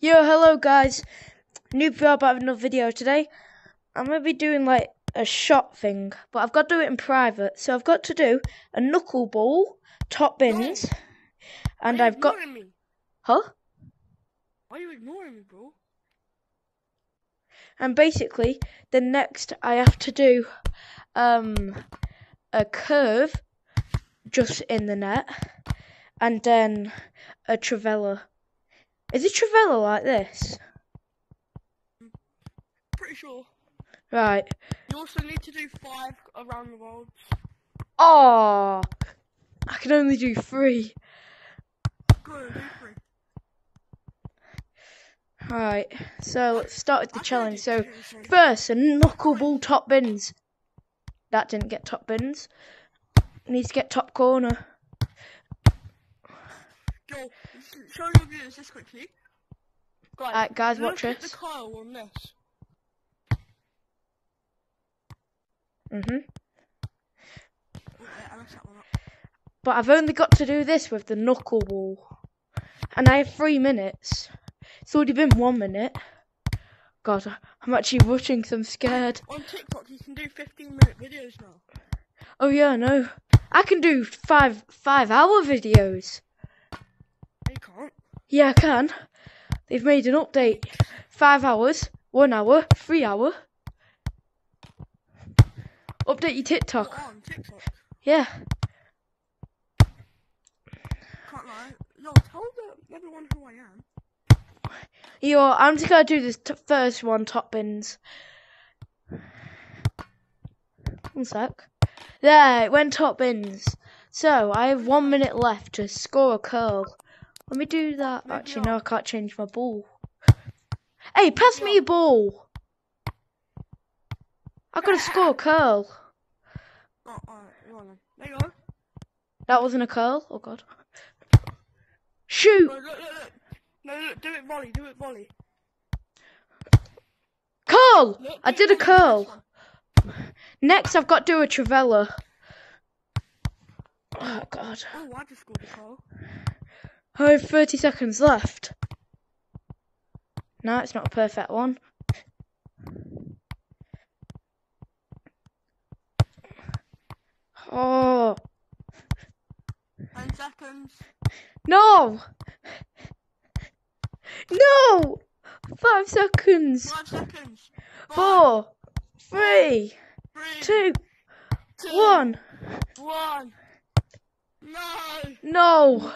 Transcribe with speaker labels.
Speaker 1: Yo, hello guys. New about another video today. I'm gonna be doing like a shot thing, but I've got to do it in private. So I've got to do a knuckleball, top bins, and
Speaker 2: Why are you
Speaker 1: I've got
Speaker 2: me?
Speaker 1: huh?
Speaker 2: Why are you ignoring me, bro?
Speaker 1: And basically, the next I have to do um a curve just in the net, and then a trivela. Is it trivela like this?
Speaker 2: Pretty sure.
Speaker 1: Right.
Speaker 2: You also need to do five around the world.
Speaker 1: Oh, I can only do three.
Speaker 2: Go, do three.
Speaker 1: Right, so let's start with the
Speaker 2: I
Speaker 1: challenge. So
Speaker 2: two,
Speaker 1: first, a knuckleball top bins. That didn't get top bins. Needs to get top corner.
Speaker 2: Yo, show your viewers this quickly. Guys,
Speaker 1: Alright, guys, watch this.
Speaker 2: the Kyle on this.
Speaker 1: Mhm.
Speaker 2: Yeah, I messed that one up.
Speaker 1: But I've only got to do this with the knuckleball, and I have three minutes. It's already been one minute. God, I'm actually rushing, 'cause I'm scared.
Speaker 2: On TikTok, you can do 15 minute videos now.
Speaker 1: Oh yeah, no, I can do five five hour videos.
Speaker 2: Can't.
Speaker 1: Yeah, I can. They've made an update. Five hours, one hour, three hour. Update your TikTok.
Speaker 2: On TikTok?
Speaker 1: Yeah.
Speaker 2: Can't lie. Yo, tell the, everyone who I am.
Speaker 1: Yo, I'm just gonna do this t- first one, top bins. One sec. There, it went top bins. So, I have one minute left to score a curl. Let me do that.
Speaker 2: Maybe
Speaker 1: Actually, no, I can't change my ball. Hey, pass me a ball. I gotta score a curl.
Speaker 2: Oh, alright, you on then. There you go.
Speaker 1: That wasn't a curl? Oh god. Shoot!
Speaker 2: Look, look, look, look. No, look, do it volley, do it volley.
Speaker 1: Curl!
Speaker 2: Look,
Speaker 1: I did a curl. Next, I've got to do a trivela. Oh god.
Speaker 2: Oh, I just scored a goal.
Speaker 1: I have 30 seconds left. No, it's not a perfect one. Oh,
Speaker 2: 10 seconds.
Speaker 1: no! No! Five seconds.
Speaker 2: 5 seconds. Five,
Speaker 1: Four, three,
Speaker 2: three,
Speaker 1: two,
Speaker 2: two,
Speaker 1: one.
Speaker 2: one. No!
Speaker 1: No!